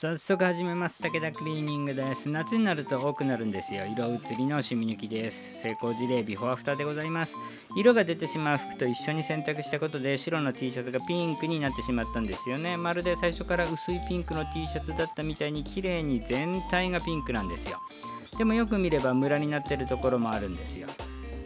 早速始めます。武田クリーニングです。夏になると多くなるんですよ。色移りのシミ抜きです。成功事例ビフォーアフターでございます。色が出てしまう服と一緒に洗濯したことで白の T シャツがピンクになってしまったんですよね。まるで最初から薄いピンクの T シャツだったみたいに綺麗に全体がピンクなんですよ。でもよく見ればムラになってるところもあるんですよ。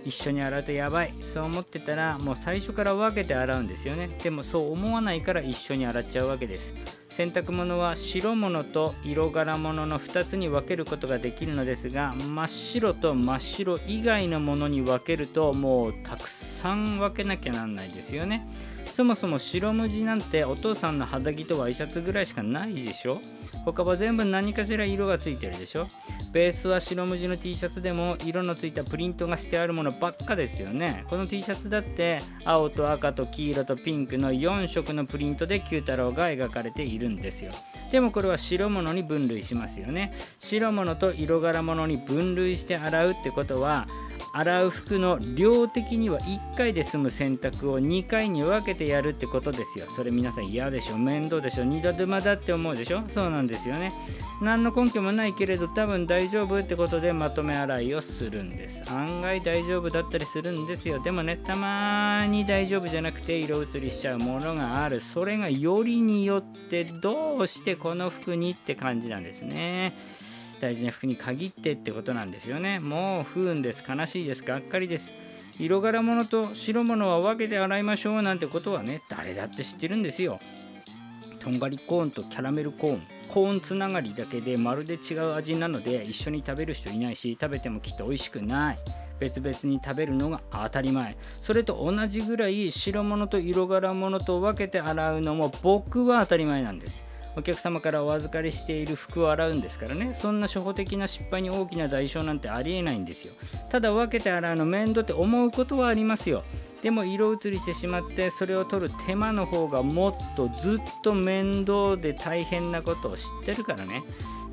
一緒に洗うとやばい。そう思ってたらもう最初から分けて洗うんですよね。でもそう思わないから一緒に洗っちゃうわけです。洗濯物は白物と色柄物の2つに分けることができるのですが真っ白と真っ白以外のものに分けるともうたくさん分けなきゃなんないですよね。そもそも白無地なんてお父さんの肌着とワイシャツぐらいしかないでしょ？他は全部何かしら色がついてるでしょ？ベースは白無地の T シャツでも色のついたプリントがしてあるものばっかですよね。この T シャツだって青と赤と黄色とピンクの4色のプリントで九太郎が描かれているんですよ。でもこれは白物に分類しますよね。白物と色柄物に分類して洗うってことは洗う服の量的には1回で済む洗濯を2回に分けてやるってことですよ。それ皆さん嫌でしょ面倒でしょ二度手間だって思うでしょそうなんですよね。何の根拠もないけれど多分大丈夫ってことでまとめ洗いをするんです。案外大丈夫だったりするんですよ。でもね、たまに大丈夫じゃなくて色移りしちゃうものがある。それがよりによってどうしてこの服にって感じなんですね。大事な服に限ってってことなんですよね。もう不運です悲しいですがっかりです。色柄物と白物は分けて洗いましょうなんてことはね誰だって知ってるんですよ。とんがりコーンとキャラメルコーン。コーンつながりだけでまるで違う味なので一緒に食べる人いないし食べてもきっと美味しくない。別々に食べるのが当たり前。それと同じぐらい白物と色柄物と分けて洗うのも僕は当たり前なんです。お客様からお預かりしている服を洗うんですからね。そんな初歩的な失敗に大きな代償なんてありえないんですよ。ただ分けて洗うの面倒って思うことはありますよ。でも色移りしてしまってそれを取る手間の方がもっとずっと面倒で大変なことを知ってるからね。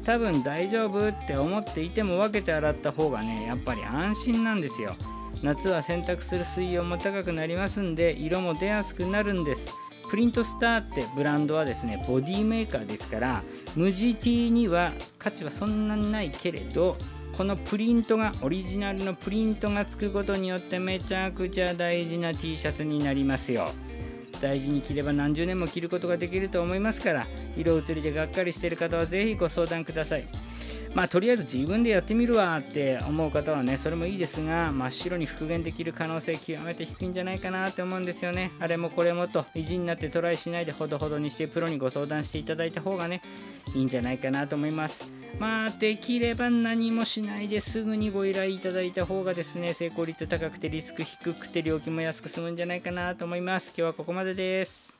多分大丈夫って思っていても分けて洗った方がねやっぱり安心なんですよ。夏は洗濯する水温も高くなりますんで色も出やすくなるんです。プリントスターってブランドはですねボディメーカーですから無地 T には価値はそんなにないけれどこのプリントがオリジナルのプリントがつくことによってめちゃくちゃ大事な T シャツになりますよ。大事に着れば何十年も着ることができると思いますから色移りでがっかりしてる方は是非ご相談ください。まあとりあえず自分でやってみるわって思う方はねそれもいいですが真っ白に復元できる可能性極めて低いんじゃないかなって思うんですよね。あれもこれもと意地になってトライしないでほどほどにしてプロにご相談していただいた方がねいいんじゃないかなと思います。まあできれば何もしないですぐにご依頼いただいた方がですね成功率高くてリスク低くて料金も安く済むんじゃないかなと思います。今日はここまでです。